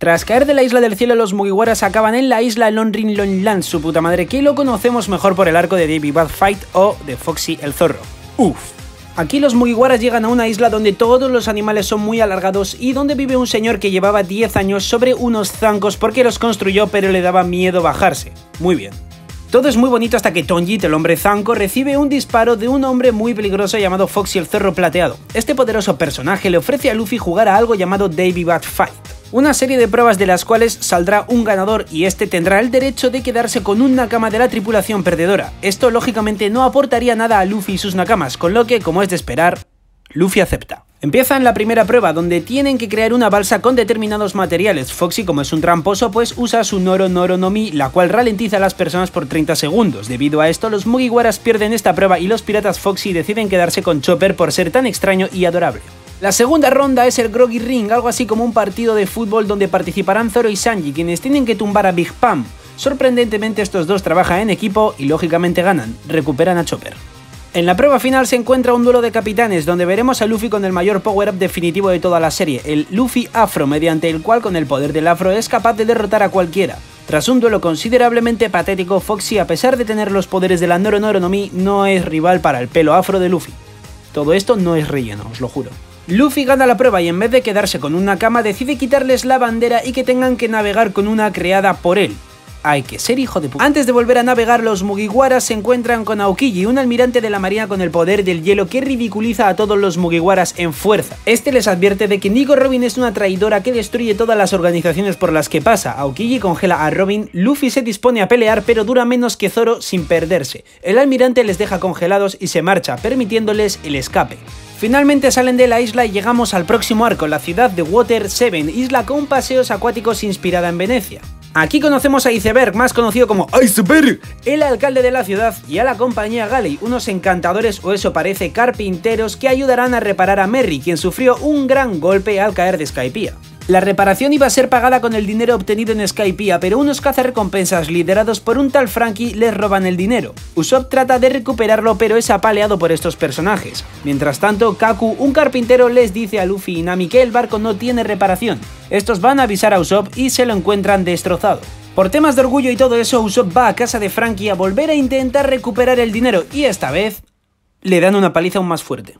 Tras caer de la isla del cielo, los Mugiwaras acaban en la isla Lonrin Lonland, su puta madre, que lo conocemos mejor por el arco de Davy Bad Fight o de Foxy el Zorro. Uf. Aquí los Mugiwaras llegan a una isla donde todos los animales son muy alargados y donde vive un señor que llevaba 10 años sobre unos zancos porque los construyó pero le daba miedo bajarse. Muy bien. Todo es muy bonito hasta que Tonjit, el hombre zanco, recibe un disparo de un hombre muy peligroso llamado Foxy el Zorro Plateado. Este poderoso personaje le ofrece a Luffy jugar a algo llamado Davy Bat Fight. Una serie de pruebas de las cuales saldrá un ganador y este tendrá el derecho de quedarse con un Nakama de la tripulación perdedora. Esto lógicamente no aportaría nada a Luffy y sus Nakamas, con lo que, como es de esperar, Luffy acepta. Empieza en la primera prueba, donde tienen que crear una balsa con determinados materiales. Foxy, como es un tramposo, pues usa su Noro Noro no Mi, la cual ralentiza a las personas por 30 segundos. Debido a esto, los Mugiwaras pierden esta prueba y los piratas Foxy deciden quedarse con Chopper por ser tan extraño y adorable. La segunda ronda es el Groggy Ring, algo así como un partido de fútbol donde participarán Zoro y Sanji, quienes tienen que tumbar a Big Pam. Sorprendentemente estos dos trabajan en equipo y lógicamente ganan, recuperan a Chopper. En la prueba final se encuentra un duelo de capitanes, donde veremos a Luffy con el mayor power-up definitivo de toda la serie, el Luffy Afro, mediante el cual con el poder del Afro es capaz de derrotar a cualquiera. Tras un duelo considerablemente patético, Foxy, a pesar de tener los poderes de la Noro Noro no Mi, no es rival para el pelo afro de Luffy. Todo esto no es relleno, os lo juro. Luffy gana la prueba y en vez de quedarse con una cama decide quitarles la bandera y que tengan que navegar con una creada por él. Hay que ser hijo de puta. Antes de volver a navegar, los Mugiwaras se encuentran con Aokiji, un almirante de la marina con el poder del hielo que ridiculiza a todos los Mugiwaras en fuerza. Este les advierte de que Nico Robin es una traidora que destruye todas las organizaciones por las que pasa. Aokiji congela a Robin, Luffy se dispone a pelear pero dura menos que Zoro sin perderse. El almirante les deja congelados y se marcha, permitiéndoles el escape. Finalmente salen de la isla y llegamos al próximo arco, la ciudad de Water 7, isla con paseos acuáticos inspirada en Venecia. Aquí conocemos a Iceberg, más conocido como Iceberg, el alcalde de la ciudad, y a la compañía Galley, unos encantadores o eso parece carpinteros que ayudarán a reparar a Merry, quien sufrió un gran golpe al caer de Skypiea. La reparación iba a ser pagada con el dinero obtenido en Skypiea, pero unos cazarrecompensas liderados por un tal Frankie les roban el dinero. Usopp trata de recuperarlo pero es apaleado por estos personajes. Mientras tanto, Kaku, un carpintero, les dice a Luffy y Nami que el barco no tiene reparación. Estos van a avisar a Usopp y se lo encuentran destrozado. Por temas de orgullo y todo eso, Usopp va a casa de Frankie a volver a intentar recuperar el dinero y esta vez le dan una paliza aún más fuerte.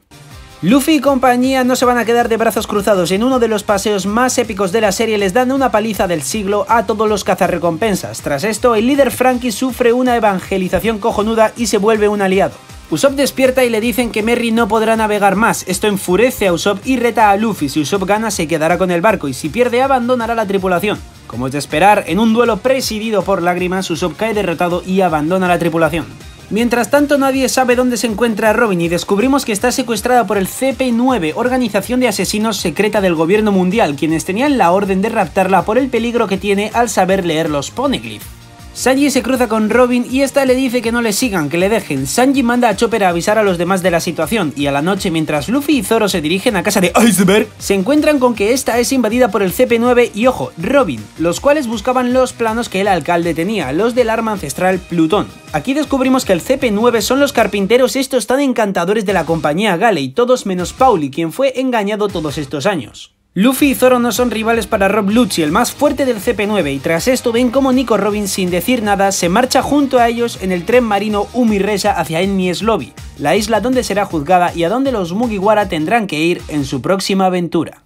Luffy y compañía no se van a quedar de brazos cruzados. En uno de los paseos más épicos de la serie les dan una paliza del siglo a todos los cazarrecompensas. Tras esto, el líder Frankie sufre una evangelización cojonuda y se vuelve un aliado. Usopp despierta y le dicen que Merry no podrá navegar más. Esto enfurece a Usopp y reta a Luffy. Si Usopp gana, se quedará con el barco y si pierde, abandonará la tripulación. Como es de esperar, en un duelo presidido por lágrimas, Usopp cae derrotado y abandona la tripulación. Mientras tanto nadie sabe dónde se encuentra Robin y descubrimos que está secuestrada por el CP9, organización de asesinos secreta del gobierno mundial, quienes tenían la orden de raptarla por el peligro que tiene al saber leer los poneglyphs. Sanji se cruza con Robin y esta le dice que no le sigan, que le dejen. Sanji manda a Chopper a avisar a los demás de la situación y a la noche mientras Luffy y Zoro se dirigen a casa de Iceberg, se encuentran con que esta es invadida por el CP9 y ojo, Robin, los cuales buscaban los planos que el alcalde tenía, los del arma ancestral Plutón. Aquí descubrimos que el CP9 son los carpinteros estos tan encantadores de la compañía Galley, todos menos Pauli, quien fue engañado todos estos años. Luffy y Zoro no son rivales para Rob Lucci, el más fuerte del CP9, y tras esto ven como Nico Robin sin decir nada se marcha junto a ellos en el tren marino Umiresa hacia Enmies Lobby, la isla donde será juzgada y a donde los Mugiwara tendrán que ir en su próxima aventura.